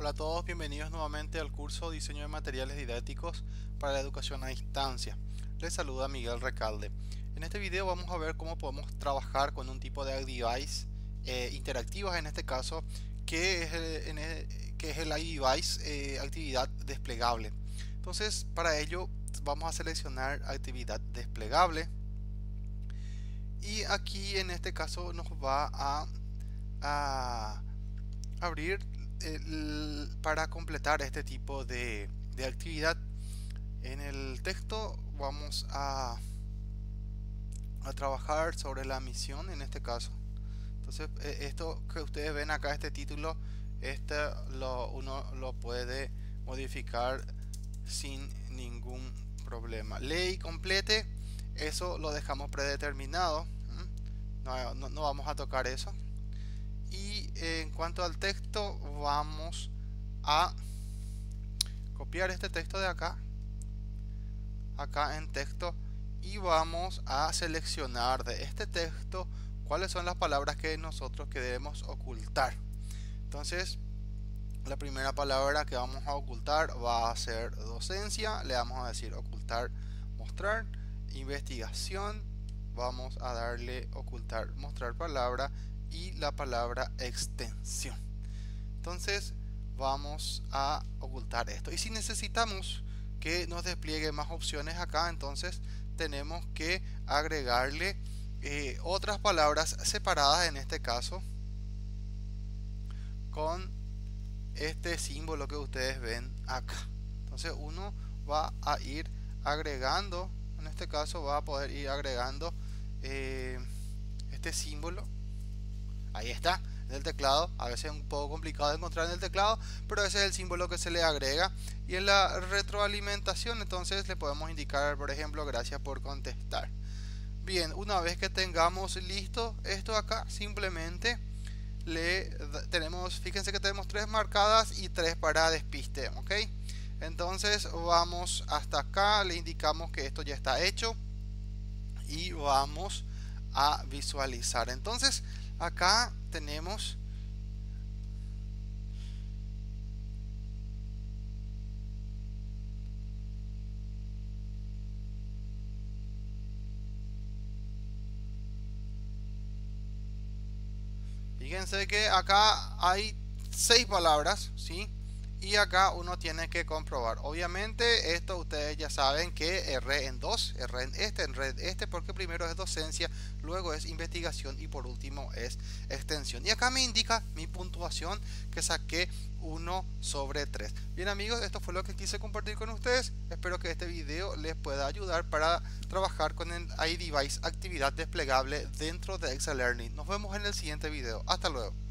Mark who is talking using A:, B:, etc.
A: Hola a todos, bienvenidos nuevamente al curso Diseño de Materiales Didácticos para la Educación a Distancia. Les saluda Miguel Recalde. En este video vamos a ver cómo podemos trabajar con un tipo de iDevice eh, interactivas en este caso, que es el, que es el iDevice eh, actividad desplegable. Entonces, para ello vamos a seleccionar actividad desplegable y aquí en este caso nos va a, a abrir para completar este tipo de, actividad en el texto vamos a, trabajar sobre la misión en este caso. Entonces e, esto que ustedes ven acá este título este lo, uno lo puede modificar sin ningún problema. Ley complete eso lo dejamos predeterminado no, no vamos a tocar eso cuanto al texto vamos a copiar este texto de acá acá en texto y vamos a seleccionar de este texto cuáles son las palabras que nosotros queremos ocultar. Entonces la primera palabra que vamos a ocultar va a ser docencia le vamos a decir ocultar mostrar investigación vamos a darle ocultar mostrar palabra y la palabra extensión. Entonces vamos a ocultar esto. Y si necesitamos que nos despliegue más opciones acá, entonces tenemos que agregarle eh, otras palabras separadas en este caso con este símbolo que ustedes ven acá. Entonces uno va a ir agregando, en este caso va a poder ir agregando eh, este símbolo ahí está en el teclado. A veces es un poco complicado de encontrar en el teclado pero ese es el símbolo que se le agrega. Y en la retroalimentación entonces le podemos indicar por ejemplo gracias por contestar. Bien una vez que tengamos listo esto acá simplemente le tenemos fíjense que tenemos tres marcadas y tres para despiste ok entonces vamos hasta acá le indicamos que esto ya está hecho y vamos a visualizar. Entonces acá tenemos fíjense que acá hay seis palabras ¿sí? Y acá uno tiene que comprobar. Obviamente esto ustedes ya saben que R en dos R en este en red este porque primero es docencia luego es investigación y por último es extensión. Y acá me indica mi puntuación que saqué 1 sobre 3 bien amigos esto fue lo que quise compartir con ustedes. Espero que este video les pueda ayudar para trabajar con el iDevice actividad desplegable dentro de Excel Learning. Nos vemos en el siguiente video. Hasta luego